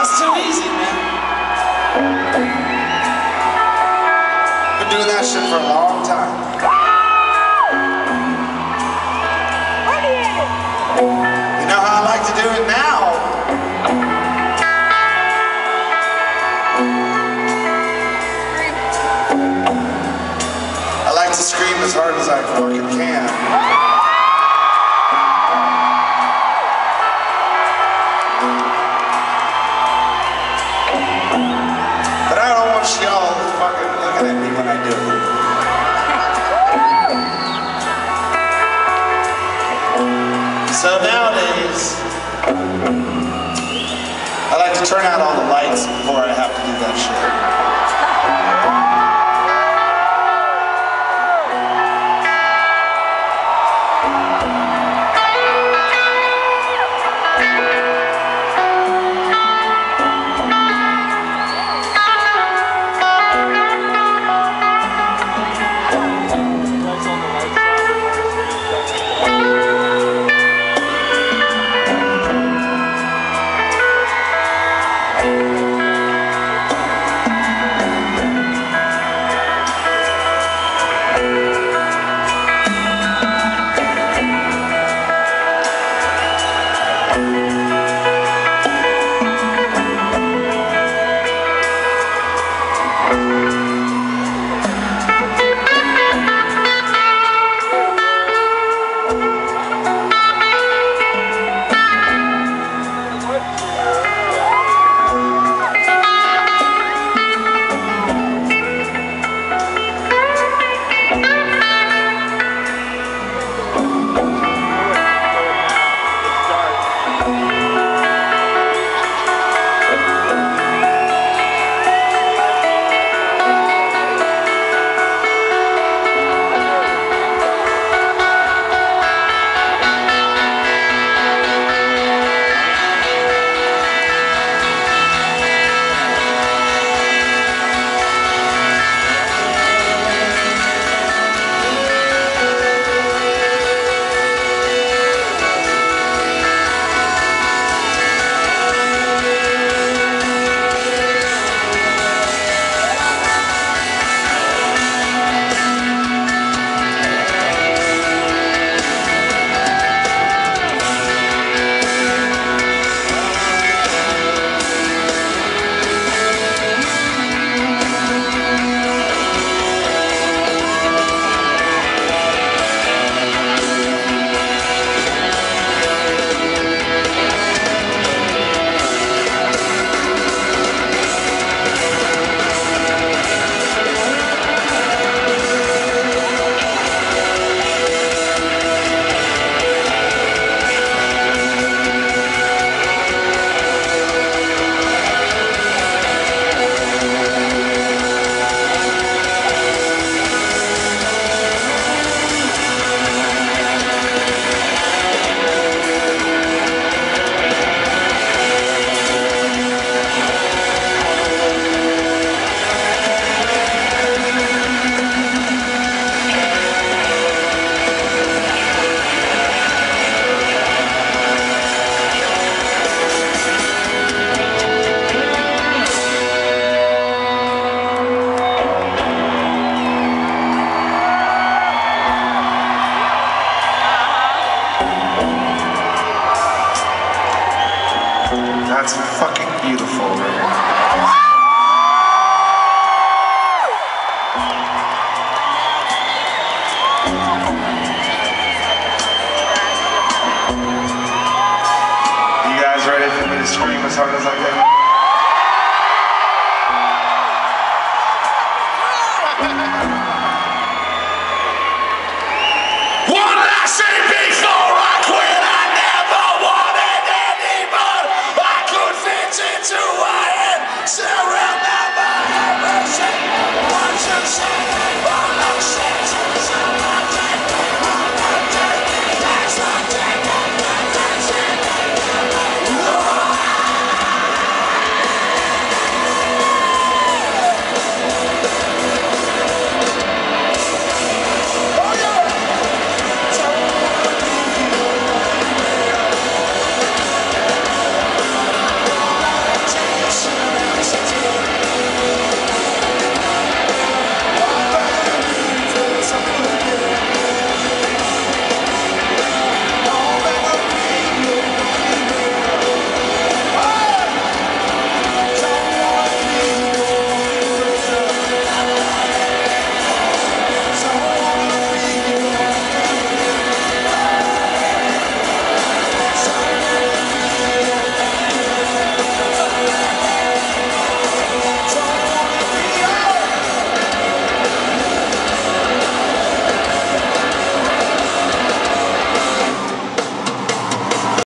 That's too easy, man. Been doing that shit for a long time. You know how I like to do it now? I like to scream as hard as I fucking can. So nowadays, I like to turn out all the lights before I have to do that shit.